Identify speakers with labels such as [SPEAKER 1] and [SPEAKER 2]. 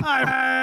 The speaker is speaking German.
[SPEAKER 1] Bye.